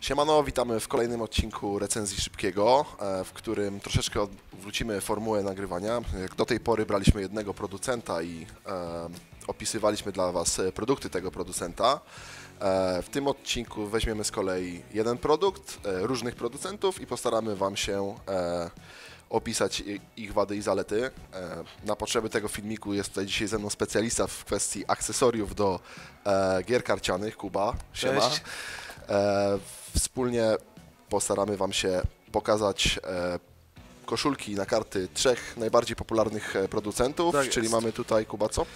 Siemano, witamy w kolejnym odcinku recenzji szybkiego, e, w którym troszeczkę wrócimy formułę nagrywania. Jak do tej pory braliśmy jednego producenta i e, opisywaliśmy dla Was e, produkty tego producenta. E, w tym odcinku weźmiemy z kolei jeden produkt, e, różnych producentów i postaramy Wam się e, opisać ich wady i zalety. Na potrzeby tego filmiku jest tutaj dzisiaj ze mną specjalista w kwestii akcesoriów do gier karcianych, Kuba. Siema. Cześć. E, Wspólnie postaramy Wam się pokazać e, koszulki na karty trzech najbardziej popularnych e, producentów, Tak czyli jest. mamy tutaj, Kuba, co?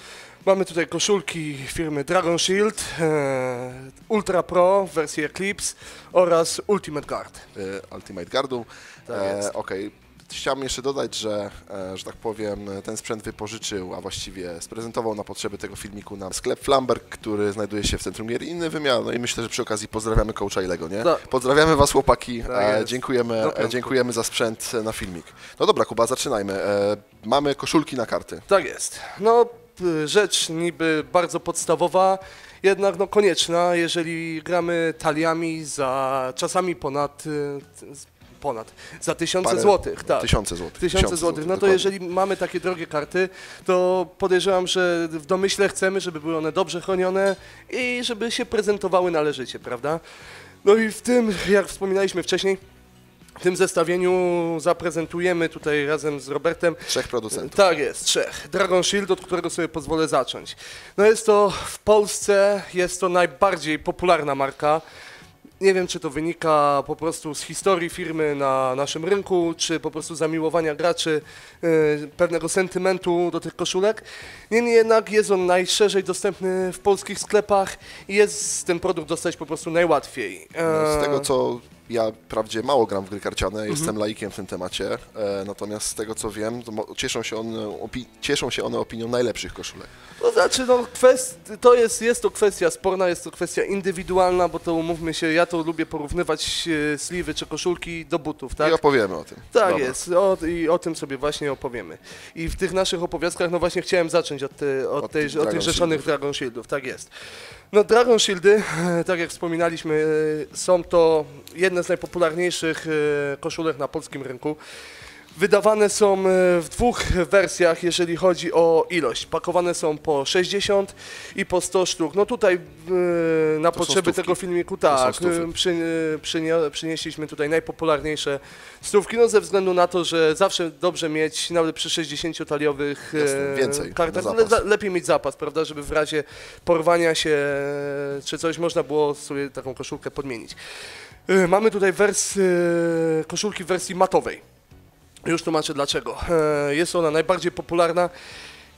Mamy tutaj koszulki firmy Dragon Shield, Ultra Pro w wersji Eclipse oraz Ultimate Guard. Ultimate Guardu. Tak E. Okej. Chciałbym jeszcze dodać, że, e, że tak powiem, ten sprzęt wypożyczył, a właściwie sprezentował na potrzeby tego filmiku nam sklep Flamberg, który znajduje się w centrum gier inny wymiar. No i myślę, że przy okazji pozdrawiamy coacha Ilego, nie? Tak. Pozdrawiamy Was, chłopaki. Tak dziękujemy, e, dziękujemy za sprzęt e, na filmik. No dobra, Kuba, zaczynajmy. Mamy koszulki na karty. Tak jest. No, rzecz niby bardzo podstawowa, jednak no konieczna, jeżeli gramy taliami za czasami ponad, ponad za tysiące Parę- złotych. Tak. Tysiące złotych. Tysiące złotych. No to dokładnie. jeżeli mamy takie drogie karty, to podejrzewam, że w domyśle chcemy, żeby były one dobrze chronione i żeby się prezentowały należycie, prawda? No i w tym, jak wspominaliśmy wcześniej, w tym zestawieniu zaprezentujemy tutaj razem z Robertem Trzech producentów. tak jest, trzech. Dragon Shield, od którego sobie pozwolę zacząć. No jest to w Polsce, jest to najbardziej popularna marka. Nie wiem, czy to wynika po prostu z historii firmy na naszym rynku, czy po prostu zamiłowania graczy, yy, pewnego sentymentu do tych koszulek. Niemniej jednak jest on najszerzej dostępny w polskich sklepach i jest ten produkt dostać po prostu najłatwiej. Z Eee, tego co ja wprawdzie mało gram w gry karciane, Mhm. jestem laikiem w tym temacie, e, natomiast z tego co wiem, cieszą się, one, cieszą się one opinią najlepszych koszulek. To znaczy, no, kwest, to jest, jest to kwestia sporna, jest to kwestia indywidualna, bo to umówmy się, ja to lubię porównywać e, sliwy czy koszulki do butów, tak? I opowiemy o tym. Tak Dobra. jest, o, i o tym sobie właśnie opowiemy. I w tych naszych opowiastkach, no właśnie chciałem zacząć od, te, od, Od tej, tych od tych rzeszonych Shieldów. Dragon Shieldów, tak jest. No Dragon Shieldy, e, tak jak wspominaliśmy, e, są to jedne z najpopularniejszych e, koszulek na polskim rynku. Wydawane są e, w dwóch wersjach, jeżeli chodzi o ilość. Pakowane są po 60 i po 100 sztuk. No tutaj e, na To potrzeby tego filmiku tak, przy, przynie, przynieśliśmy tutaj najpopularniejsze stówki, no ze względu na to, że zawsze dobrze mieć, nawet przy 60-taliowych Jasne, więcej kartach, na le, lepiej mieć zapas, prawda, żeby w razie porwania się czy coś można było sobie taką koszulkę podmienić. E, Mamy tutaj wers, koszulki w wersji matowej. Już tłumaczę dlaczego. E, Jest ona najbardziej popularna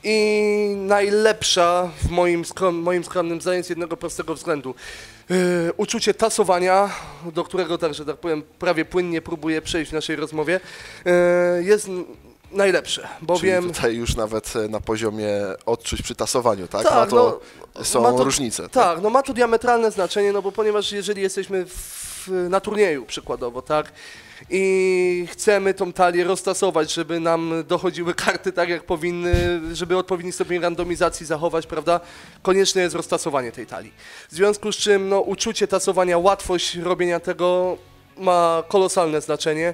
i najlepsza w moim, skrom, moim skromnym zdaniem z jednego prostego względu. E, Uczucie tasowania, do którego także, tak powiem, prawie płynnie próbuję przejść w naszej rozmowie, jest najlepsze, bowiem... Czyli tutaj już nawet na poziomie odczuć przy tasowaniu, tak? Tak, Ma to, no, są ma to- różnice. Tak? Tak, no ma to diametralne znaczenie, no bo ponieważ jeżeli jesteśmy w, na turnieju przykładowo, tak, i chcemy tą talię roztasować, żeby nam dochodziły karty tak jak powinny, żeby odpowiedni stopień randomizacji zachować, prawda, konieczne jest roztasowanie tej talii. W związku z czym, no, uczucie tasowania, łatwość robienia tego ma kolosalne znaczenie.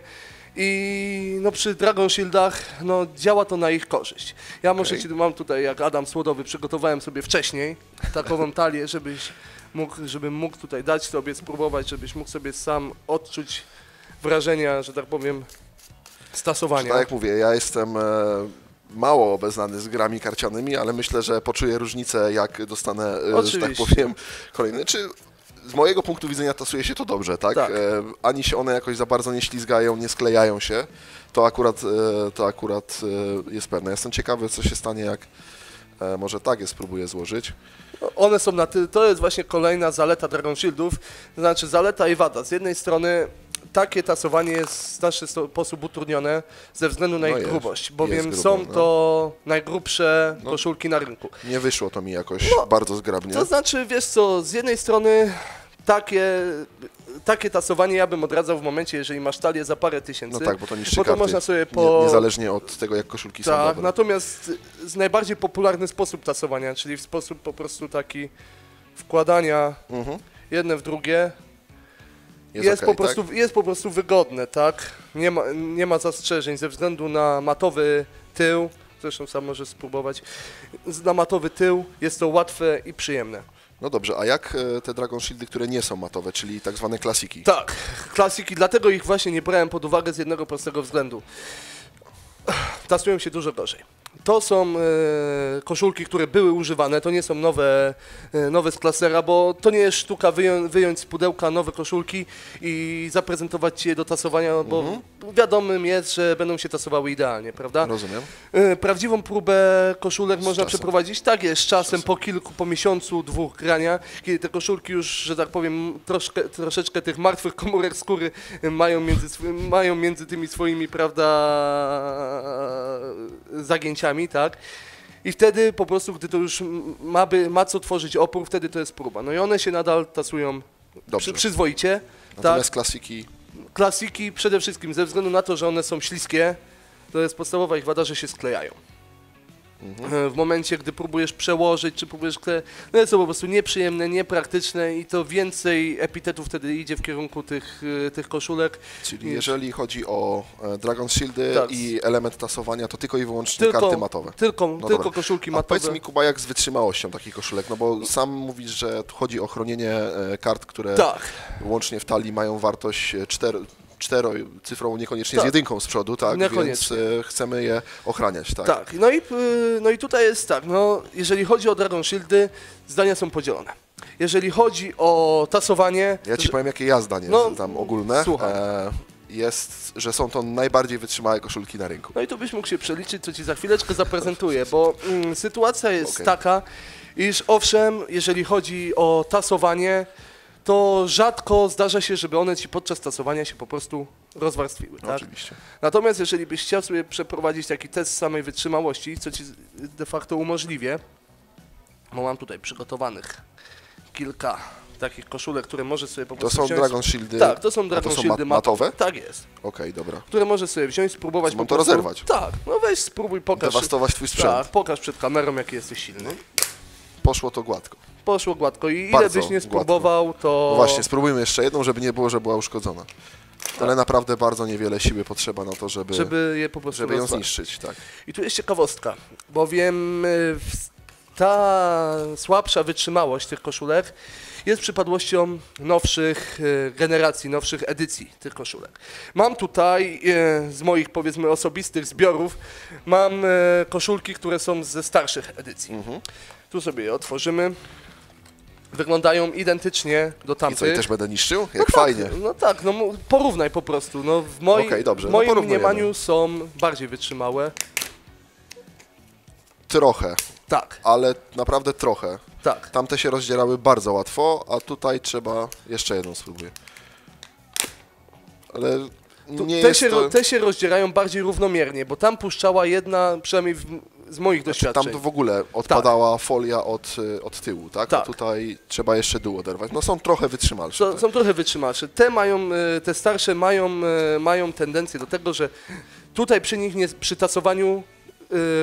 I no przy Dragon Shieldach no, działa to na ich korzyść. Ja może Okej. ci mam tutaj, jak Adam Słodowy, przygotowałem sobie wcześniej takową talię, żebyś mógł, żebym mógł tutaj dać sobie spróbować, żebyś mógł sobie sam odczuć wrażenia, że tak powiem, stasowania. Tak jak mówię, ja jestem e, mało obeznany z grami karcianymi, ale myślę, że poczuję różnicę, jak dostanę, e, że tak Oczywiście. powiem, kolejny. Czy z mojego punktu widzenia tasuje się to dobrze, tak? Tak. E, ani się one jakoś za bardzo nie ślizgają, nie sklejają się. To akurat, e, to akurat jest pewne. Jestem ciekawy, co się stanie, jak może tak je spróbuję złożyć. One są na tyle, to jest właśnie kolejna zaleta Dragon Shieldów, to znaczy zaleta i wada. Z jednej strony takie tasowanie jest w znaczny sposób utrudnione ze względu na No ich jest, grubość, bowiem grubo, są no. to najgrubsze No. koszulki na rynku. Nie wyszło to mi jakoś No, bardzo zgrabnie. To znaczy, wiesz co, z jednej strony takie, takie tasowanie ja bym odradzał w momencie, jeżeli masz talię za parę tysięcy. No tak, bo to niszczy bo to można sobie Nie, po... niezależnie od tego, jak koszulki są Tak, dobre. natomiast z najbardziej popularny sposób tasowania, czyli w sposób po prostu taki wkładania Mhm. jedne w drugie, Jest jest, okej, po prostu, jest po prostu wygodne, tak? Nie ma, nie ma zastrzeżeń ze względu na matowy tył. Zresztą sam możesz spróbować. Na matowy tył jest to łatwe i przyjemne. No dobrze, a jak e, te Dragon Shieldy, które nie są matowe, czyli tak zwane klasiki? Tak, klasiki, dlatego ich właśnie nie brałem pod uwagę z jednego prostego względu. Tasują się dużo gorzej. To są e, koszulki, które były używane, to nie są nowe, e, nowe z klasera, bo to nie jest sztuka wyją, wyjąć z pudełka nowe koszulki i zaprezentować je do tasowania, bo wiadomym jest, że będą się tasowały idealnie, prawda? Rozumiem. E, Prawdziwą próbę koszulek można czasem. przeprowadzić, tak jest, z czasem, po kilku, po miesiącu, dwóch grania, kiedy te koszulki już, że tak powiem, troszkę, troszeczkę tych martwych komórek skóry mają między, mają między tymi swoimi, prawda, zagięciami, tak? I wtedy po prostu, gdy to już ma, by, ma co tworzyć opór, wtedy to jest próba. No i one się nadal tasują Dobrze. przy, przyzwoicie. Tak? Natomiast klasiki, Klasiki przede wszystkim ze względu na to, że one są śliskie, to jest podstawowa ich wada, że się sklejają. Mhm. W momencie, gdy próbujesz przełożyć, czy próbujesz... No są po prostu nieprzyjemne, niepraktyczne i to więcej epitetów wtedy idzie w kierunku tych, y, tych koszulek. Czyli jeżeli chodzi o e, Dragon Shieldy tak. i element tasowania, to tylko i wyłącznie tylko, karty matowe. Tylko, no tylko koszulki matowe. A powiedz mi, Kuba, jak z wytrzymałością takich koszulek, no bo sam mówisz, że chodzi o chronienie e, kart, które tak. łącznie w talii mają wartość e, 4, czterocyfrą, niekoniecznie tak. z jedynką z przodu, tak? Więc e, chcemy je ochraniać, tak? Tak, no i, no i tutaj jest tak, no, jeżeli chodzi o Dragon Shieldy, zdania są podzielone. Jeżeli chodzi o tasowanie... Ja Ci że... powiem, jakie ja zdanie no, tam ogólne. Słucham. E jest, że są to najbardziej wytrzymałe koszulki na rynku. No i tu byś mógł się przeliczyć, co ci za chwileczkę zaprezentuję, bo mm, sytuacja jest okay. taka, iż owszem, jeżeli chodzi o tasowanie, to rzadko zdarza się, żeby one ci podczas tasowania się po prostu rozwarstwiły. Tak? Oczywiście. Natomiast jeżeli byś chciał sobie przeprowadzić taki test samej wytrzymałości, co ci de facto umożliwię, bo mam tutaj przygotowanych kilka takich koszulek, które możesz sobie po To prostu są wziąć. Dragon Shieldy. Tak, to są Dragon to są Shieldy mat- matowe? Tak jest. Okej, dobra. Które możesz sobie wziąć, spróbować Mam to rozerwać. Tak, no weź spróbuj, pokaż. Dewastować twój sprzęt. Tak, pokaż przed kamerą, jaki jesteś silny. Poszło to gładko. Poszło gładko i ile byś nie gładko. spróbował, to... No właśnie, spróbujmy jeszcze jedną, żeby nie było, że była uszkodzona. Ale naprawdę bardzo niewiele siły potrzeba na to, żeby, żeby, żeby je po prostu ją rozwalić. zniszczyć, tak. I tu jest ciekawostka, bowiem y, w- ta słabsza wytrzymałość tych koszulek jest przypadłością nowszych y, generacji, nowszych edycji tych koszulek. Mam tutaj y, z moich powiedzmy osobistych zbiorów, mam y, koszulki, które są ze starszych edycji. Mhm. Tu sobie je otworzymy. Wyglądają identycznie do I co, i tamtych. też będę niszczył? Jak no fajnie. Tak, no tak, no porównaj po prostu. No, w moim, Okej, dobrze, w no moim porównujemy. mniemaniu są bardziej wytrzymałe. Trochę, Tak, ale naprawdę trochę. tak. Tamte się rozdzierały bardzo łatwo, a tutaj trzeba... Jeszcze jedną spróbuję. Ale Tu, nie te, jest się, to... te się rozdzierają bardziej równomiernie, bo tam puszczała jedna, przynajmniej w, z moich doświadczeń. Znaczy, Tam to w ogóle odpadała folia od, y, od tyłu, tak? Tak. A tutaj trzeba jeszcze dół oderwać. No są trochę wytrzymalsze. Są, tak. są trochę wytrzymalsze. Te mają, e, te starsze mają, e, mają tendencję do tego, że tutaj przy nich nie, przy tasowaniu e,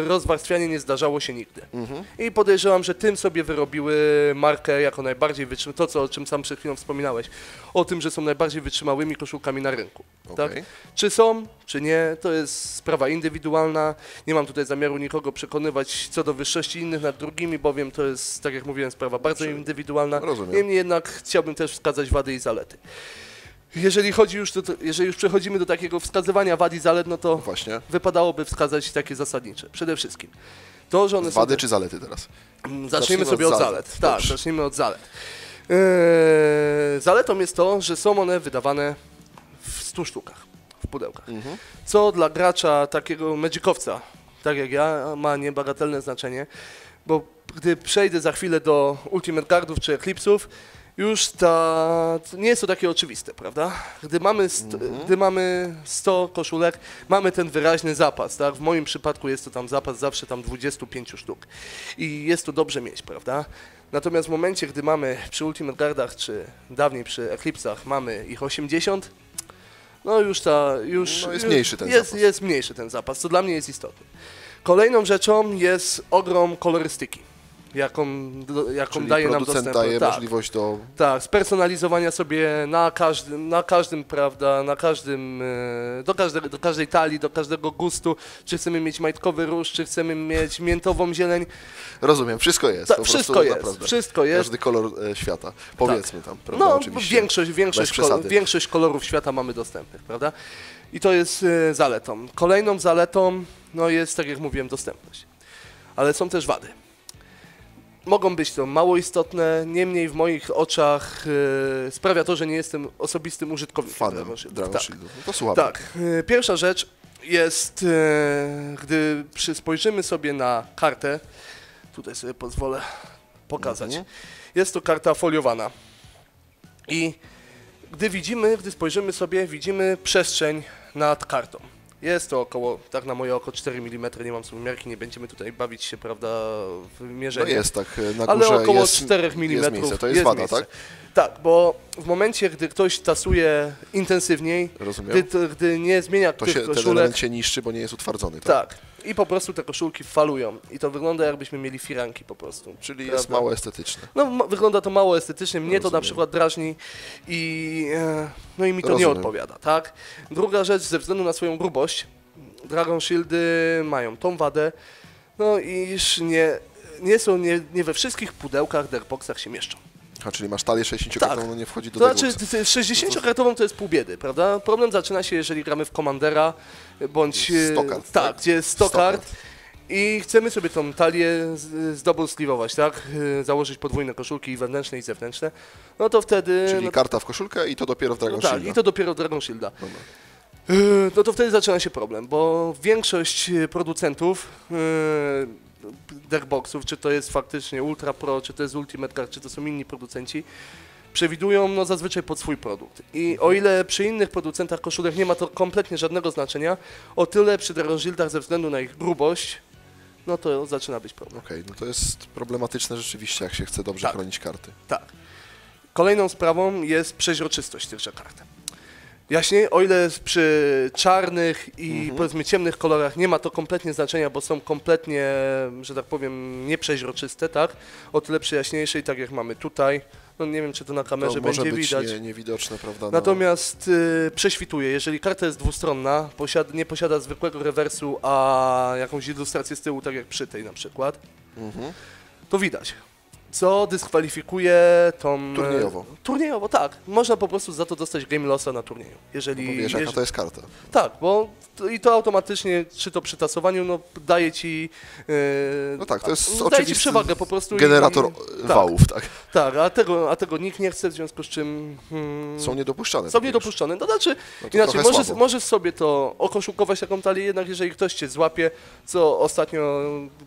rozwarstwianie nie zdarzało się nigdy. Mhm. I podejrzewam, że tym sobie wyrobiły markę jako najbardziej wytrzymałą, to co, o czym sam przed chwilą wspominałeś, o tym, że są najbardziej wytrzymałymi koszulkami na rynku. Tak? Okej. Czy są, czy nie, to jest sprawa indywidualna. Nie mam tutaj zamiaru nikogo przekonywać co do wyższości innych nad drugimi, bowiem to jest, tak jak mówiłem, sprawa bardzo indywidualna. Rozumiem. Niemniej jednak chciałbym też wskazać wady i zalety. Jeżeli chodzi już, do, jeżeli już przechodzimy do takiego wskazywania wad i zalet, no to Właśnie. wypadałoby wskazać takie zasadnicze. Przede wszystkim to, że one Wady są... czy zalety teraz? Zacznijmy Zacznijmy sobie od od zalet. zalet. Tak, zacznijmy od zalet. Eee, zaletą jest to, że są one wydawane w 100 sztukach, w pudełkach. Mhm. Co dla gracza takiego magicowca, tak jak ja, ma niebagatelne znaczenie, bo gdy przejdę za chwilę do Ultimate Guardów czy Eclipsów, już ta, nie jest to takie oczywiste, prawda? Gdy mamy, st- gdy mamy 100 koszulek, mamy ten wyraźny zapas, tak? W moim przypadku jest to tam zapas zawsze tam 25 sztuk i jest to dobrze mieć, prawda? Natomiast w momencie, gdy mamy przy Ultimate Guardach, czy dawniej przy Eclipsach mamy ich 80, no już ta, już... No jest mniejszy ten jest, zapas. Jest mniejszy ten zapas, co dla mnie jest istotne. Kolejną rzeczą jest ogrom kolorystyki. Jaką, jaką Czyli daje nam dostęp. daje tak. możliwość do... Tak, spersonalizowania sobie na każdym, na każdym, prawda, na każdym, e, do, każde, do każdej talii, do każdego gustu, czy chcemy mieć majtkowy róż, czy chcemy mieć miętową zieleń, Rozumiem, wszystko jest. tak, po wszystko prostu, jest, naprawdę. wszystko jest. Każdy kolor e, świata. Powiedzmy tam, prawda? No, oczywiście. większość, większość, kol- większość kolorów świata mamy dostępnych, prawda? I to jest e, zaletą. Kolejną zaletą no, jest, tak jak mówiłem, dostępność. Ale są też wady. Mogą być to mało istotne, niemniej w moich oczach e, sprawia to, że nie jestem osobistym użytkownikiem Fanem Dragon Tak. No to słuchamy. Tak. e, Pierwsza rzecz jest, e, gdy przy- spojrzymy sobie na kartę, tutaj sobie pozwolę pokazać. Mhm. Jest to karta foliowana. I gdy widzimy, gdy spojrzymy sobie, widzimy przestrzeń nad kartą. Jest to około, tak na moje oko 4 mm, nie mam sobie miarki, nie będziemy tutaj bawić się, prawda, w No mierzeniu. jest tak, na Ale górze około jest, 4 mm jest miejsce. To jest, wada, tak? Tak, bo w momencie, gdy ktoś tasuje intensywniej, Rozumiem. gdy, gdy nie zmienia To tych się, ten koszulek, element się niszczy, bo nie jest utwardzony, tak? tak, i po prostu te koszulki falują. I to wygląda jakbyśmy mieli firanki po prostu. Czyli Prawda? jest mało estetyczne. No, ma- wygląda to mało estetycznie, mnie to na Rozumiem. przykład drażni i, e, no i mi to nie Rozumiem. odpowiada, tak? Druga rzecz, ze względu na swoją grubość, Dragon Shieldy mają tą wadę, no iż nie, nie są, nie, nie we wszystkich pudełkach, derboxach się mieszczą. A czyli masz talię 60 Tak. no nie wchodzi do To tego. znaczy, t- t- 60-kartową to jest pół biedy, prawda? Problem zaczyna się, jeżeli gramy w Commandera, bądź... e, Stokard, tak, tak? gdzie jest Stokard. I chcemy sobie tą talię z- zdouble-sleeve'ować, tak? E, Założyć podwójne koszulki i wewnętrzne i zewnętrzne. No to wtedy... Czyli no, karta w koszulkę i to dopiero w Dragon no tak, Shielda. i to dopiero Dragon Shielda. Dobra. E, No to wtedy zaczyna się problem, bo większość e, producentów deckboxów, czy to jest faktycznie Ultra Pro, czy to jest Ultimate Guard, czy to są inni producenci, przewidują no zazwyczaj pod swój produkt. I o ile przy innych producentach koszulek nie ma to kompletnie żadnego znaczenia, o tyle przy Dragon Shieldach ze względu na ich grubość, no to zaczyna być problem. Okej, no to jest problematyczne rzeczywiście, jak się chce dobrze Tak. chronić karty. Tak. Kolejną sprawą jest przeźroczystość tychże kart. Jaśniej, o ile przy czarnych i powiedzmy ciemnych kolorach nie ma to kompletnie znaczenia, bo są kompletnie, że tak powiem, nieprzeźroczyste, tak? O tyle przy jaśniejszej, tak jak mamy tutaj, no nie wiem czy to na kamerze To będzie widać. Nie, niewidoczne, prawda? No, Natomiast y, prześwituje, jeżeli karta jest dwustronna, posiada, nie posiada zwykłego rewersu, a jakąś ilustrację z tyłu, tak jak przy tej na przykład, Mhm. to widać. Co dyskwalifikuje tą... e, Turniejowo. Turniejowo, tak. Można po prostu za to dostać game lossa na turnieju. Jeżeli, Bo wiesz, jaka to jest karta. Tak, bo to, i to automatycznie, czy to przy tasowaniu, no daje ci... e, No tak, to jest daje ci przewagę po prostu. Generator i, e, tak, wałów, tak? Tak, a tego, a tego nikt nie chce, w związku z czym... Hmm, Są niedopuszczane. są takie niedopuszczone. To znaczy, No inaczej, możesz, słabo. możesz sobie to okoszulkować taką talię, jednak jeżeli ktoś cię złapie, co ostatnio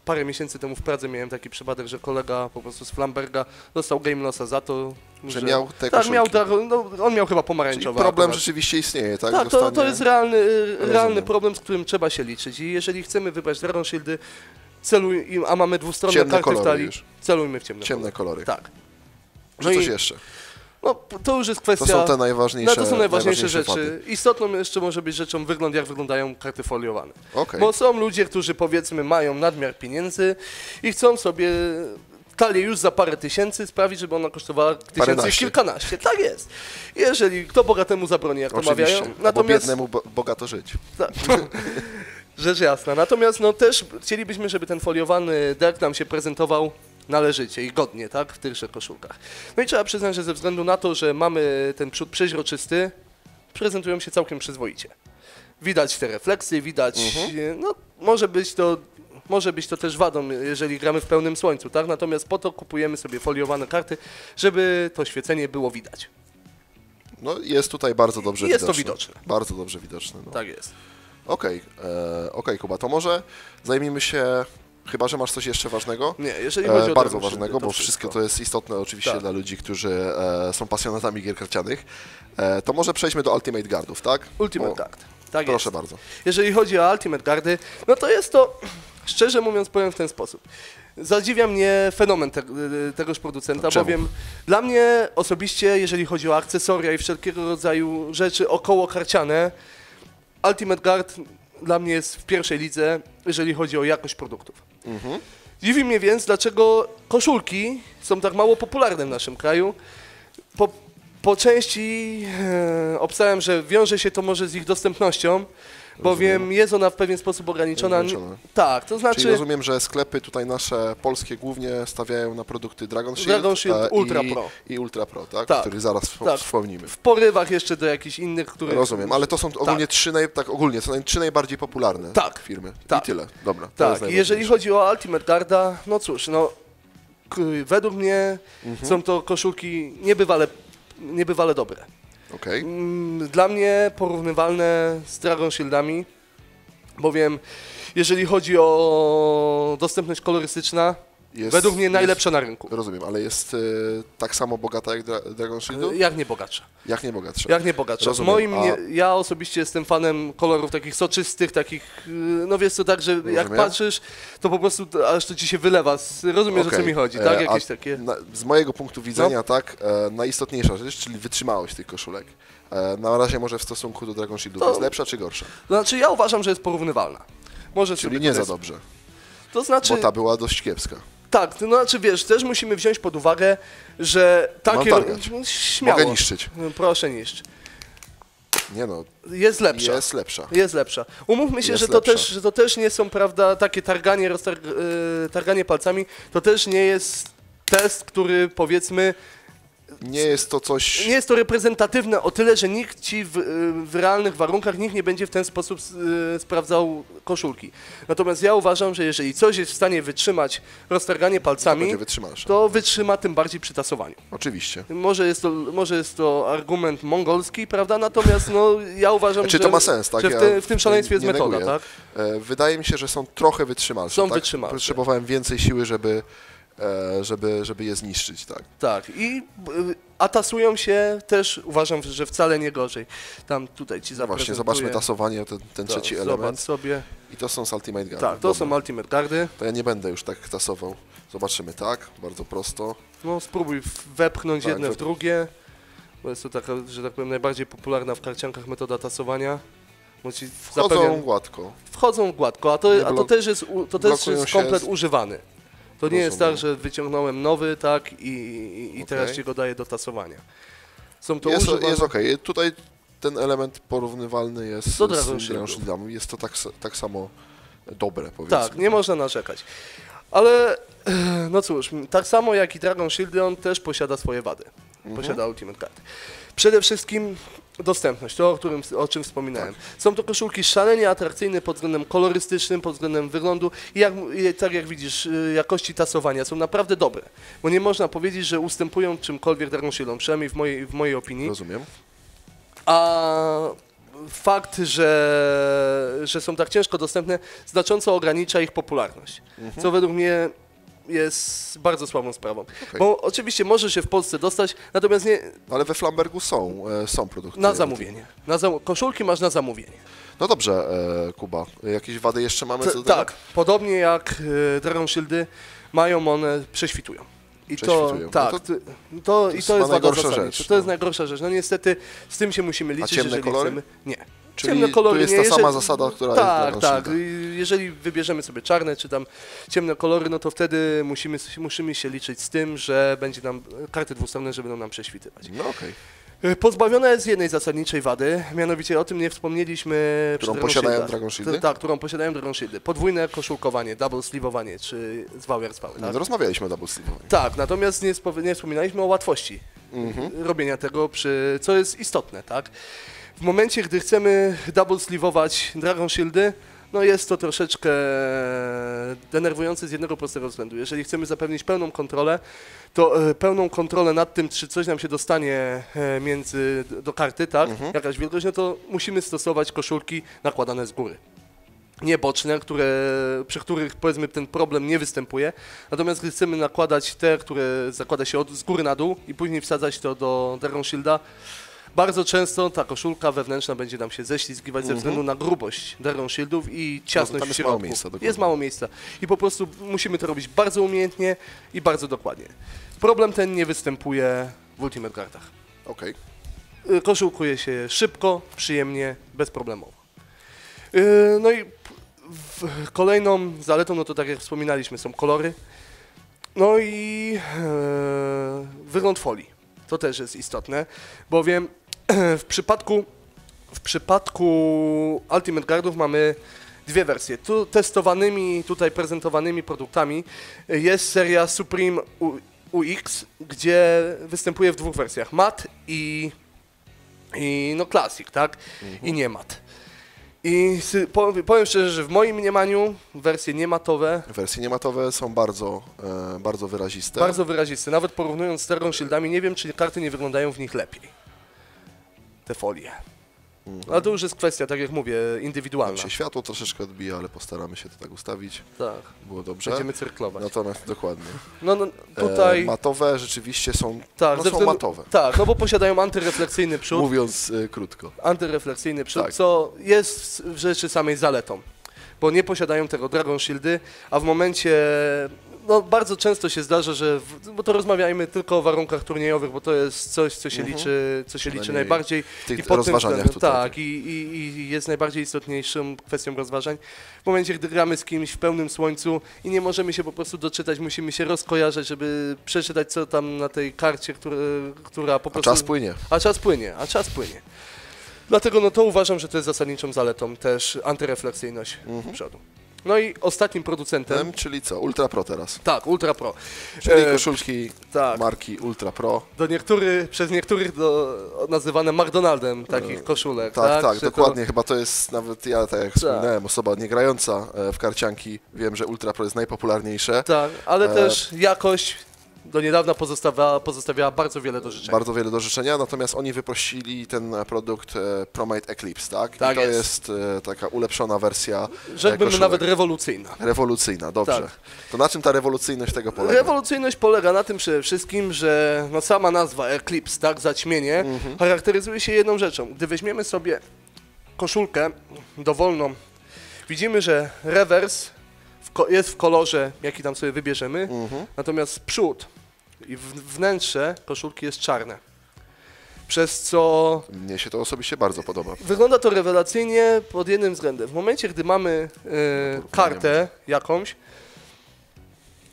parę miesięcy temu w Pradze miałem taki przypadek, że kolega po prostu Flamberga dostał game lossa za to, Że miał te Tak, miał, no, on miał chyba Czyli pomarańczowe. problem akurat. rzeczywiście istnieje, tak? Tak, to, to jest realny, realny Rozumiem. problem, z którym trzeba się liczyć. I jeżeli chcemy wybrać Dragon Shieldy, celuj, im- a mamy dwustronne Ciemne karty w talii, już. celujmy w ciemne, Ciemne kolory. Tak. No coś i- jeszcze? No, to już jest kwestia... To są te najważniejsze No to są najważniejsze najważniejsze rzeczy. Istotną jeszcze może być rzeczą wygląd, jak wyglądają karty foliowane. Okej. Bo są ludzie, którzy powiedzmy mają nadmiar pieniędzy i chcą sobie talię już za parę tysięcy sprawić, żeby ona kosztowała tysięcy kilkanaście. Tak jest. Jeżeli kto bogatemu zabroni, jak to Oczywiście. mawiają. Bo Natomiast biednemu bo, bogato żyć. tak. Rzecz jasna. Natomiast no też chcielibyśmy, żeby ten foliowany deck nam się prezentował należycie i godnie, tak, w tychże koszulkach. No i trzeba przyznać, że ze względu na to, że mamy ten przód przeźroczysty, prezentują się całkiem przyzwoicie. Widać te refleksje, widać, e, no może być to może być to też wadą, jeżeli gramy w pełnym słońcu, tak? Natomiast po to kupujemy sobie foliowane karty, żeby to świecenie było widać. No jest tutaj bardzo dobrze Jest to widoczne. widoczne. Bardzo dobrze widoczne. No. Tak jest. Okej, e, okej Kuba, to może zajmijmy się, chyba że masz coś jeszcze ważnego? Nie, jeżeli chodzi E, bardzo ważnego, bo wszystko. wszystko to jest istotne oczywiście Tak. dla ludzi, którzy e, są pasjonatami gier karcianych. E, to może przejdźmy do Ultimate Guardów, tak? Ultimate Bo- Guard. Tak Proszę jest. bardzo. Jeżeli chodzi o Ultimate Guardy, no to jest to, szczerze mówiąc, powiem w ten sposób. Zadziwia mnie fenomen te, tegoż producenta, Czemu? bowiem dla mnie osobiście, jeżeli chodzi o akcesoria i wszelkiego rodzaju rzeczy około karciane, Ultimate Guard dla mnie jest w pierwszej lidze, jeżeli chodzi o jakość produktów. Mhm. Dziwi mnie więc, dlaczego koszulki są tak mało popularne w naszym kraju. Po, po części e, obstałem, że wiąże się to może z ich dostępnością, bowiem jest ona w pewien sposób ograniczona. Ograniczona. Tak, to Czyli znaczy rozumiem, że sklepy tutaj nasze polskie głównie stawiają na produkty Dragon Shield, Dragon Shield e, Ultra i, Pro. i Ultra Pro, tak? Tak. Który zaraz Tak. wspomnimy. w porywach jeszcze do jakichś innych, które... Rozumiem, ale to są ogólnie trzy, naj, tak ogólnie, są trzy najbardziej popularne Tak. firmy. Tak. I tyle. Dobra. Tak, jeżeli chodzi o Ultimate Guarda, no cóż, no według mnie Mhm. są to koszulki niebywale, niebywale dobre. Okej. Mm, Dla mnie porównywalne z Dragon Shieldami, bowiem jeżeli chodzi o dostępność kolorystyczna, Jest- według mnie jest- najlepsza na rynku. Rozumiem, ale jest e, tak samo bogata jak Dra Dragon Shield? Jak nie bogatsza. Jak nie bogatsza? Jak nie bogatsza. Rozumiem, moim, a- nie, ja osobiście jestem fanem kolorów takich soczystych, takich, yy, no wiesz co, tak, że jak Rozumiem. patrzysz, to po prostu aż to ci się wylewa. z- Rozumiesz o co mi chodzi, E, tak? a Jakieś takie. Na, z mojego punktu widzenia, tak, e, najistotniejsza rzecz, czyli wytrzymałość tych koszulek. E, na razie może w stosunku do Dragon Shieldu To- jest lepsza czy gorsza? To znaczy ja uważam, że jest porównywalna. Może Czyli nie za jest- dobrze, To znaczy, bo ta była dość kiepska. Tak, to znaczy wiesz, też musimy wziąć pod uwagę, że takie... targać. No, Śmiało. Mogę niszczyć. No, Proszę niszcz. Nie no, Jest lepsza. jest lepsza. Jest lepsza. Umówmy się, Jest że, to lepsza. też, że to też nie są, prawda, takie targanie, roztarg, yy, targanie palcami, to też nie jest test, który powiedzmy, Nie jest to coś... nie jest to reprezentatywne o tyle, że nikt ci w, yy, w realnych warunkach, nikt nie będzie w ten sposób yy, sprawdzał koszulki. Natomiast ja uważam, że jeżeli coś jest w stanie wytrzymać roztarganie palcami, wytrzymalsze. to wytrzyma tym bardziej przy tasowaniu. Oczywiście. Może jest, to, może jest to argument mongolski, prawda? Natomiast no, ja uważam, Znaczy że, to ma sens, tak? że w, te, w tym szaleństwie jest metoda, neguję. tak? E, Wydaje mi się, że są trochę wytrzymalsze. Są tak? wytrzymalsze. Potrzebowałem więcej siły, żeby, żeby, żeby je zniszczyć, tak. Tak. I y, a tasują się też, uważam, że wcale nie gorzej. Tam tutaj ci zaprezentuję. Właśnie, zobaczmy tasowanie, ten, ten Tak, trzeci element. sobie. I to są z Ultimate Guard. Tak, to są Ultimate Guardy. To ja nie będę już tak tasował. Zobaczymy, tak, bardzo prosto. No spróbuj wepchnąć Tak, jedne w drugie. Bo jest to taka, że tak powiem, najbardziej popularna w karciankach metoda tasowania. Wchodzą zapewniam- gładko. wchodzą gładko, a to, a to też jest, to też jest komplet używany. To nie jest tak, że wyciągnąłem nowy, tak, i, i, i teraz Okej. ci go daję do tasowania. Są to Jest, używane... jest ok. Tutaj ten element porównywalny jest Do z Dragon. Shieldami. Jest to tak, tak samo dobre, powiedzmy. Tak, nie można narzekać. Ale no cóż, tak samo jak i Dragon Shield, on też posiada swoje wady. Mhm. Posiada Ultimate Card. Przede wszystkim dostępność, to o, którym, o czym wspominałem. Tak. Są to koszulki szalenie atrakcyjne pod względem kolorystycznym, pod względem wyglądu i, jak, tak jak widzisz, y, jakości tasowania są naprawdę dobre. Bo nie można powiedzieć, że ustępują czymkolwiek Dragon Shieldom, przynajmniej w mojej, w mojej opinii. Rozumiem. A fakt, że, że są tak ciężko dostępne, znacząco ogranicza ich popularność. Co według mnie jest bardzo słabą sprawą. Okej. Bo oczywiście może się w Polsce dostać, natomiast nie Ale we Flambergu są, e, są produkty. na zamówienie. Na zam koszulki masz na zamówienie. No dobrze, e, Kuba. Jakieś wady jeszcze mamy co T- do tego? tak, podobnie jak y, Dragon Shieldy, mają one, prześwitują. I to. No tak, to- to, to, i jest to jest najgorsza rzecz, To jest no. najgorsza rzecz. No niestety z tym się musimy liczyć, ciemne jeżeli kolory? chcemy. Nie. Czyli ciemne kolory tu jest ta jeżeli- sama zasada, która jest Tak, Dragon tak. I Jeżeli wybierzemy sobie czarne czy tam ciemne kolory, no to wtedy musimy, musimy się liczyć z tym, że będzie nam karty dwustronne, że będą nam prześwitywać. No okej. Y, Pozbawiona jest jednej zasadniczej wady, mianowicie o tym nie wspomnieliśmy Którą posiadają. Dragon Shieldy? T- Tak, którą posiadają Dragon Shieldy. Podwójne koszulkowanie, double sleeveowanie, czy zwał jak zwał. Tak? rozmawialiśmy o double sleeve'owaniu. tak, natomiast nie, nie wspominaliśmy o łatwości Mhm. robienia tego, przy, co jest istotne, tak? W momencie, gdy chcemy double sleeveować Dragon Shieldy, no jest to troszeczkę denerwujące z jednego prostego względu. Jeżeli chcemy zapewnić pełną kontrolę, to e, pełną kontrolę nad tym, czy coś nam się dostanie e, między do karty, tak? Mhm. Jakaś wielkość, no to musimy stosować koszulki nakładane z góry. Nie boczne, które, przy których powiedzmy ten problem nie występuje. Natomiast gdy chcemy nakładać te, które zakłada się od, z góry na dół i później wsadzać to do Dragon Shielda, bardzo często ta koszulka wewnętrzna będzie nam się ześlizgiwać ze względu na grubość Dragon Shieldów i ciasność tam w jest środku. mało miejsca, dokładnie. jest mało miejsca. I po prostu musimy to robić bardzo umiejętnie i bardzo dokładnie. Problem ten nie występuje w Ultimate Guardach. Okej. Y, Koszulkuje się szybko, przyjemnie, bezproblemowo. Y, No i w, kolejną zaletą, no to tak jak wspominaliśmy, są kolory. No i e, wygląd folii. To też jest istotne, bowiem w przypadku, w przypadku Ultimate Guardów mamy dwie wersje. Tu testowanymi, tutaj prezentowanymi produktami jest seria Supreme UX, gdzie występuje w dwóch wersjach, mat i, i no Classic, tak? I nie mat. I powiem szczerze, że w moim mniemaniu wersje niematowe Wersje niematowe są bardzo, e, bardzo wyraziste. bardzo wyraziste. Nawet porównując z Terror Shieldami, nie wiem, czy karty nie wyglądają w nich lepiej. Te folie. Ale to już jest kwestia, tak jak mówię, indywidualna. Nam się światło troszeczkę odbija, ale postaramy się to tak ustawić. Tak, Było dobrze. będziemy cyrklować. Natomiast dokładnie. No, no E, tutaj... matowe rzeczywiście są, tak, no, są względu- matowe. Tak, no bo posiadają antyrefleksyjny przód. Mówiąc e, krótko. Antyrefleksyjny przód, Tak. co jest w rzeczy samej zaletą. Bo nie posiadają tego Dragon Shieldy, a w momencie... No bardzo często się zdarza, że... W, bo to rozmawiajmy tylko o warunkach turniejowych, bo to jest coś, co się Mhm. liczy, co się liczy najbardziej. W tych I pod tym rozważaniach względem, tutaj. Tak, i, i, i jest najbardziej istotniejszą kwestią rozważań. W momencie, gdy gramy z kimś w pełnym słońcu i nie możemy się po prostu doczytać, musimy się rozkojarzać, żeby przeczytać, co tam na tej karcie, która, która po A prostu... czas płynie. A czas płynie, a czas płynie. Dlatego no to uważam, że to jest zasadniczą zaletą też antyrefleksyjność Mhm. przodu. No i ostatnim producentem, Tem, czyli co? Ultra Pro teraz. tak, Ultra Pro. Czyli E, koszulki tak. marki Ultra Pro. Do niektórych, przez niektórych do, nazywane McDonaldem takich koszulek, Tak, tak? tak, Że to- dokładnie. Chyba to jest nawet ja, tak jak wspominałem, osoba niegrająca e, w karcianki. Wiem, że Ultra Pro jest najpopularniejsze. Tak, ale E, też jakość do niedawna pozostawiała, pozostawiała bardzo wiele do życzenia. Bardzo wiele do życzenia, natomiast oni wyprosili ten produkt e, ProMate Eclipse, tak? Tak I to jest. jest, e, taka ulepszona wersja Rzekłbym koszulek. nawet rewolucyjna. Rewolucyjna, dobrze. Tak. To na czym ta rewolucyjność tego polega? Rewolucyjność polega na tym przede wszystkim, że no sama nazwa Eclipse, tak, zaćmienie, Mhm. charakteryzuje się jedną rzeczą. Gdy weźmiemy sobie koszulkę dowolną, widzimy, że rewers jest w kolorze, jaki tam sobie wybierzemy, Mhm. natomiast przód i wnętrze koszulki jest czarne. Przez co Mnie się to osobiście bardzo podoba. Wygląda to rewelacyjnie pod jednym względem. W momencie, gdy mamy e, kartę jakąś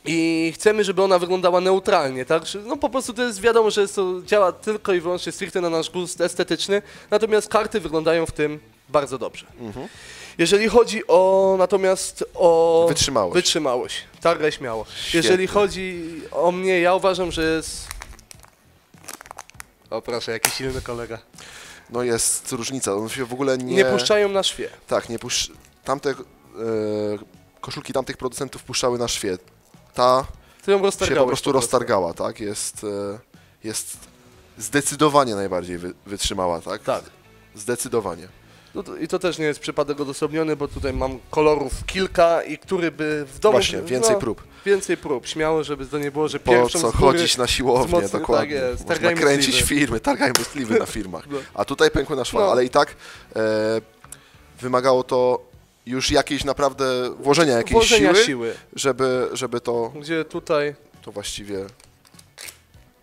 i chcemy, żeby ona wyglądała neutralnie, tak? No po prostu to jest wiadomo, że jest to działa tylko i wyłącznie stricte na nasz gust estetyczny, natomiast karty wyglądają w tym bardzo dobrze. Mhm. Jeżeli chodzi o natomiast o Wytrzymałość. wytrzymałość, targaj śmiało. Świetnie. Jeżeli chodzi o mnie, ja uważam, że jest o proszę, jaki silny kolega. No jest różnica, on się w ogóle nie... Nie, puszczają na szwie. Tak, nie pusz... Tamte e, koszulki tamtych producentów puszczały na szwie. Ta się roztargałeś po prostu roztargała, tak? Jest, e, jest zdecydowanie najbardziej wy, wytrzymała, tak? Tak. Zdecydowanie. No to, I to też nie jest przypadek odosobniony, bo tutaj mam kolorów kilka i który by w domu... Właśnie, więcej no, prób. Więcej prób, śmiało, żeby to nie było, że Po pierwszą co chodzić na siłownię, wzmocny- dokładnie. Tak jest, Można kręcić sliwy. firmy, targajmy sliwy na firmach. No. A tutaj pękły na szwa, No. ale i tak e, wymagało to już jakieś naprawdę włożenia jakiejś Włożenia siły, siły. Żeby, żeby to, Gdzie tutaj... to właściwie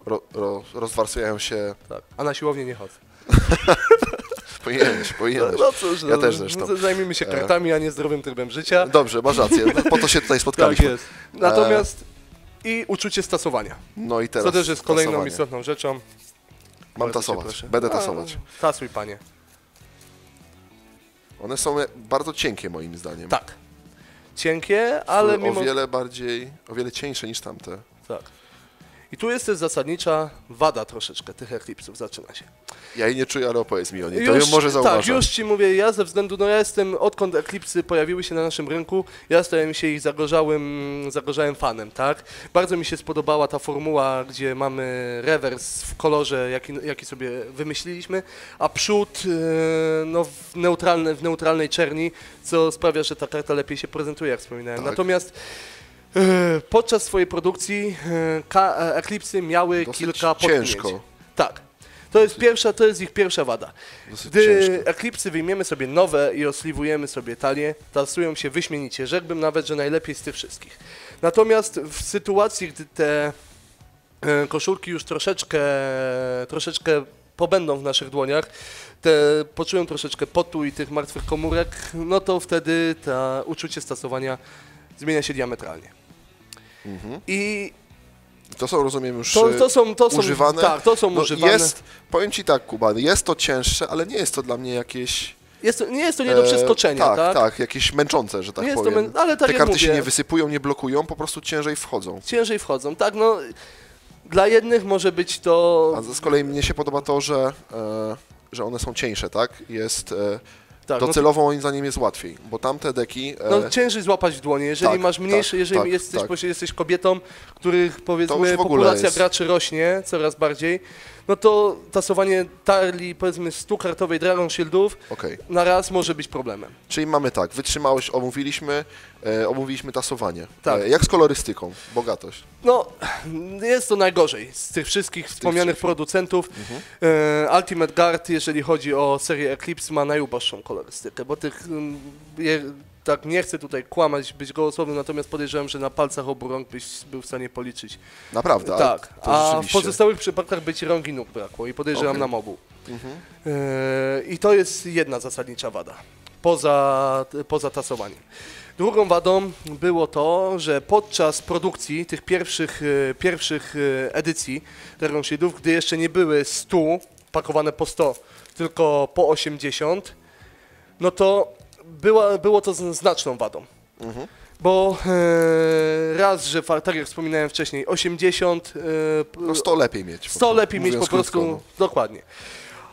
ro, ro, rozwarstwiają się. Tak, a na siłownię nie chodzę. Powinieneś, powinieneś. No cóż, Ja no, też zresztą. Zajmijmy się E. kartami, a nie zdrowym trybem życia. Dobrze, masz rację. Po to się tutaj Tak spotkaliśmy. jest. Natomiast i uczucie stasowania, No i teraz co też jest kolejną tasowanie. istotną rzeczą. Mam tasować. Będę A, tasować. Tasuj, panie. One są bardzo cienkie moim zdaniem. Tak. Cienkie, ale o mimo... wiele bardziej, o wiele cieńsze niż tamte. Tak. I tu jest też zasadnicza wada troszeczkę tych Eclipsów, zaczyna się. Ja jej nie czuję, ale opowiedz mi o niej. To ją może tak, zauważam. już Ci mówię, ja ze względu, no ja jestem, odkąd Eclipsy pojawiły się na naszym rynku, ja stałem się ich zagorzałym, zagorzałym fanem, tak? Bardzo mi się spodobała ta formuła, gdzie mamy rewers w kolorze, jaki, jaki sobie wymyśliliśmy, a przód e, no, w, neutralne, w neutralnej czerni, co sprawia, że ta karta lepiej się prezentuje, jak wspominałem. Tak. Natomiast podczas swojej produkcji e, e, Eclipsy miały Dosyć kilka potknięć. ciężko. Tak. To jest pierwsza, to jest ich pierwsza wada. Dosyć Gdy ciężko. eklipsy wyjmiemy sobie nowe i osliwujemy sobie talię, tasują się wyśmienicie. Rzekłbym nawet, że najlepiej z tych wszystkich. Natomiast w sytuacji, gdy te e, koszulki już troszeczkę, troszeczkę pobędą w naszych dłoniach, te poczują troszeczkę potu i tych martwych komórek, no to wtedy to uczucie stosowania zmienia się diametralnie. Mhm. I To są, rozumiem, już to, e, to są, to są, używane. tak, to są No, używane. Jest, powiem Ci tak, Kuba, jest to cięższe, ale nie jest to dla mnie jakieś... Jest to, nie jest to nie do e, przeskoczenia, tak, tak? tak, jakieś męczące, że tak Nie jest to powiem. mę- ale tak Te karty się mówię- nie wysypują, nie blokują, po prostu ciężej wchodzą. Ciężej wchodzą, tak, no dla jednych może być to... A z kolei mnie się podoba to, że, e, że one są cieńsze, tak? Jest... E, tak, no, docelowo moim zdaniem jest łatwiej, bo tamte deki... E, No ciężej złapać w dłonie, jeżeli tak, masz mniejsze, tak, jeżeli tak, jesteś, tak. jesteś kobietą, których To powiedzmy populacja jest- graczy rośnie coraz bardziej, no to tasowanie tarli powiedzmy 100 kartowej Dragon Shieldów Okej. na raz może być problemem. Czyli mamy tak, wytrzymałość omówiliśmy, e, omówiliśmy tasowanie. Tak. E, jak z kolorystyką? Bogatość. No, jest to najgorzej z tych wszystkich wspomnianych wszystkich. producentów. Mhm. E, Ultimate Guard, jeżeli chodzi o serię Eclipse, ma najuboższą kolorystykę, bo tych, mm, je, tak nie chcę tutaj kłamać, być gołosłownym, natomiast podejrzewam, że na palcach obu rąk byś był w stanie policzyć. Naprawdę, tak, a w pozostałych przypadkach by ci rąk i nóg brakło i podejrzewam Okej. na mobu. Mhm. E, I to jest jedna zasadnicza wada, poza, poza tasowaniem. Drugą wadą było to, że podczas produkcji tych pierwszych, e, pierwszych e, edycji Dragon Shieldów, gdy jeszcze nie były 100 pakowane po 100, tylko po 80, no to była, było to znaczną wadą. Mhm. Bo e, raz, że tak jak wspominałem wcześniej, 80 e, No 100 lepiej mieć. 100 lepiej mieć po prostu, krótko, no. dokładnie.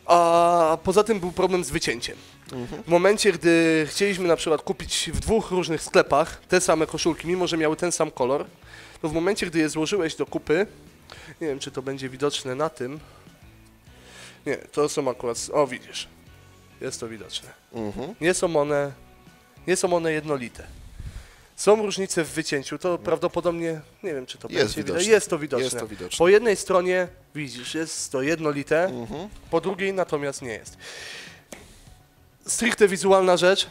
A poza tym był problem z wycięciem. Mhm. W momencie, gdy chcieliśmy na przykład kupić w dwóch różnych sklepach te same koszulki, mimo że miały ten sam kolor, to w momencie, gdy je złożyłeś do kupy, nie wiem, czy to będzie widoczne na tym. Nie, to są akurat, o widzisz, jest to widoczne. Mhm. Nie są one, nie są one jednolite. Są różnice w wycięciu, to prawdopodobnie, nie wiem, czy to Jest będzie widoczne. Jest to widoczne. Jest to widoczne. Po jednej stronie widzisz, jest to jednolite, Mhm. po drugiej natomiast nie jest. Stricte wizualna rzecz,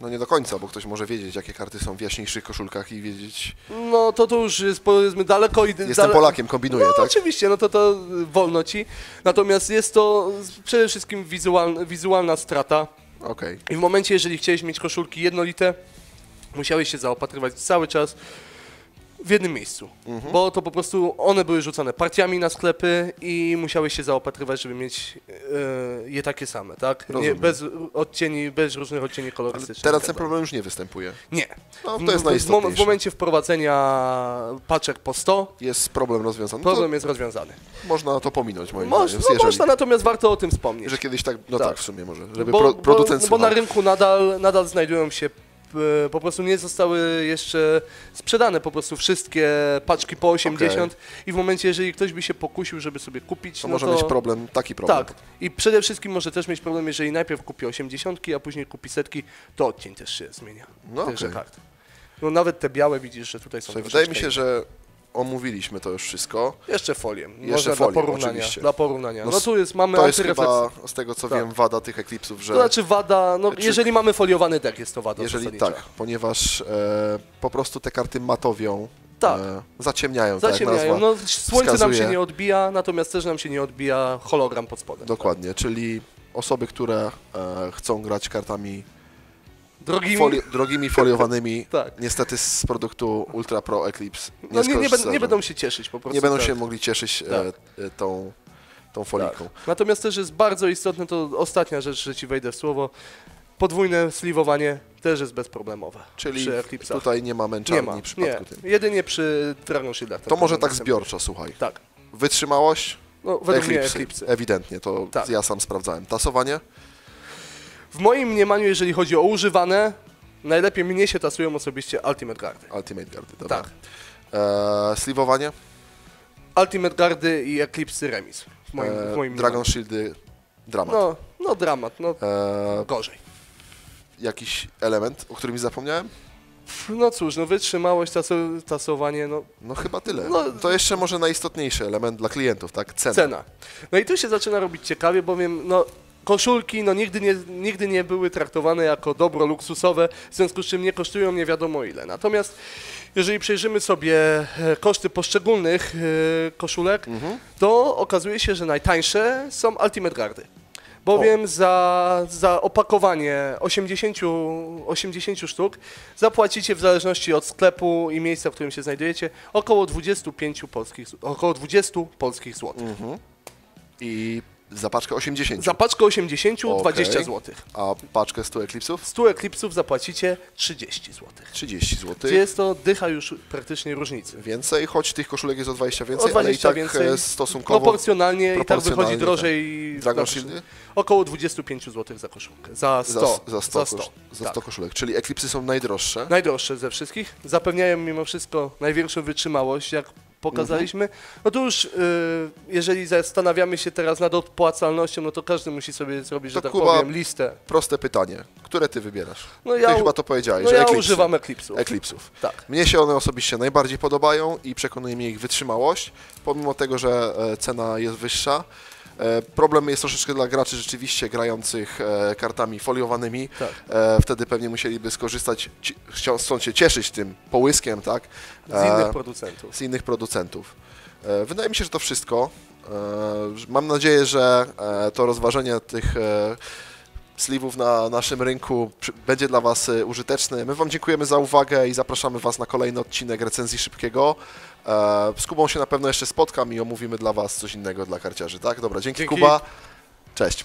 No nie do końca, bo ktoś może wiedzieć, jakie karty są w jaśniejszych koszulkach i wiedzieć... no to to już jest powiedzmy daleko i Jestem dale... Polakiem, kombinuję, No tak? oczywiście, no to to wolno ci. Natomiast jest to przede wszystkim wizualna, wizualna strata. Okej. I w momencie, jeżeli chciałeś mieć koszulki jednolite, musiałeś się zaopatrywać cały czas w jednym miejscu. Mhm. Bo to po prostu one były rzucane partiami na sklepy i musiałeś się zaopatrywać, żeby mieć e, je takie same, tak? Nie, bez odcieni, bez różnych odcieni Ale kolorystycznych. teraz i ten problem już nie występuje. Nie. No to jest najistotniejsze. w momencie wprowadzenia paczek po 100, Jest problem rozwiązany. problem jest rozwiązany. To można to pominąć, moim Moż, zdaniem. no jeżeli, można, natomiast warto o tym wspomnieć. że kiedyś tak, no Tak. tak, w sumie może, żeby bo, pro, producent bo, bo na rynku nadal, nadal znajdują się, po prostu nie zostały jeszcze sprzedane po prostu wszystkie paczki po 80 i w momencie, jeżeli ktoś by się pokusił, żeby sobie kupić, To no może to mieć problem, taki problem. tak. I przede wszystkim może też mieć problem, jeżeli najpierw kupi 80, a później kupi setki, to odcień też się zmienia. No Tychże okej. kart. No nawet te białe widzisz, że tutaj są Słuchaj, wydaje mi się, że omówiliśmy to już wszystko. Jeszcze folię. Jeszcze folię, dla porównania. oczywiście. Dla porównania. No No, tu jest, mamy To jest chyba, z tego co Tak. wiem, wada tych Eclipsów, że To znaczy wada, no Czy- jeżeli mamy foliowany deck, jest to wada jeżeli tak, ponieważ e, po prostu te karty matowią, Tak. e, zaciemniają, Zaciemniają. tak jak nazwa No, słońce nam wskazuje. się nie odbija, natomiast też nam się nie odbija hologram pod spodem. Dokładnie, czyli osoby, które e, chcą grać kartami Drogimi, foli drogimi foliowanymi, Tak. niestety z produktu Ultra Pro Eclipse nie, no, nie, nie, nie będą się cieszyć po prostu. nie będą tak. się mogli cieszyć e, Tak. e, tą, tą foliką. Tak. Natomiast też jest bardzo istotne, to ostatnia rzecz, że ci wejdę w słowo, podwójne sliwowanie też jest bezproblemowe Czyli tutaj nie ma nie męczarni ma, w przypadku nie. tym. Jedynie przy Dragon Shieldach. To może tak zbiorczo, słuchaj. Tak. Wytrzymałość, No, według Eclipsy, Eclipse. ewidentnie, to Tak. ja sam sprawdzałem. Tasowanie? W moim mniemaniu, jeżeli chodzi o używane, najlepiej mnie się tasują osobiście Ultimate Guardy. Ultimate Guardy, dobra. Tak. E, sliwowanie? Ultimate Guardy i Eclipse Remis. W moim, E, w moim Dragon. Shieldy, dramat. No, no dramat, no E, gorzej. jakiś element, o którym zapomniałem? No cóż, no wytrzymałość, taso, tasowanie, no No chyba tyle. No- to jeszcze może najistotniejszy element dla klientów, tak? Cena. cena. No i tu się zaczyna robić ciekawie, bowiem no koszulki no nigdy nie, nigdy nie były traktowane jako dobro luksusowe, w związku z czym nie kosztują nie wiadomo ile. Natomiast jeżeli przejrzymy sobie e, koszty poszczególnych e, koszulek, to okazuje się, że najtańsze są Ultimate Guardy. Bowiem za, za opakowanie 80, 80 sztuk zapłacicie w zależności od sklepu i miejsca, w którym się znajdujecie, około 25 polskich, około 20 polskich złotych. I za paczkę 80. Za paczkę 80 Okej. 20 zł. A paczkę 100 Eclipsów? 100 eklipsów zapłacicie 30 zł. 30 zł. Gdzie jest to dycha już praktycznie różnicy. Więcej, choć tych koszulek jest o 20 O więcej, ale i 20 tak więcej. e, stosunkowo Proporcjonalnie, i tak wychodzi proporcjonalnie, drożej. Dragon za- Shieldy? Około 25 zł za koszulkę. Za 100. za, za 100, Za 100. kosz- za tak. 100 koszulek. Czyli Eclipsy są najdroższe. Najdroższe ze wszystkich. Zapewniają mimo wszystko największą wytrzymałość, jak pokazaliśmy. No to już, y, jeżeli zastanawiamy się teraz nad opłacalnością, no to każdy musi sobie zrobić, że To tak Kuba, powiem, listę. Proste pytanie. Które ty wybierasz? No Ty ja, u- chyba to powiedziałeś, no że ja Eclipsy. używam Eclipsów. Eclipsów. Tak. Mnie się one osobiście najbardziej podobają i przekonuje mnie ich wytrzymałość, pomimo tego, że e, cena jest wyższa. E, Problem jest troszeczkę dla graczy rzeczywiście grających e, kartami foliowanymi. Tak. E, Wtedy pewnie musieliby skorzystać, chcą się cieszyć tym połyskiem, tak? Z innych producentów. z innych producentów. Wydaje mi się, że to wszystko. Mam nadzieję, że to rozważenie tych sliwów na naszym rynku będzie dla Was użyteczne. My Wam dziękujemy za uwagę i zapraszamy Was na kolejny odcinek recenzji szybkiego. E, Z Kubą się na pewno jeszcze spotkam i omówimy dla Was coś innego dla karciarzy, tak? Dobra, dzięki, Dzięki. Kuba. Cześć.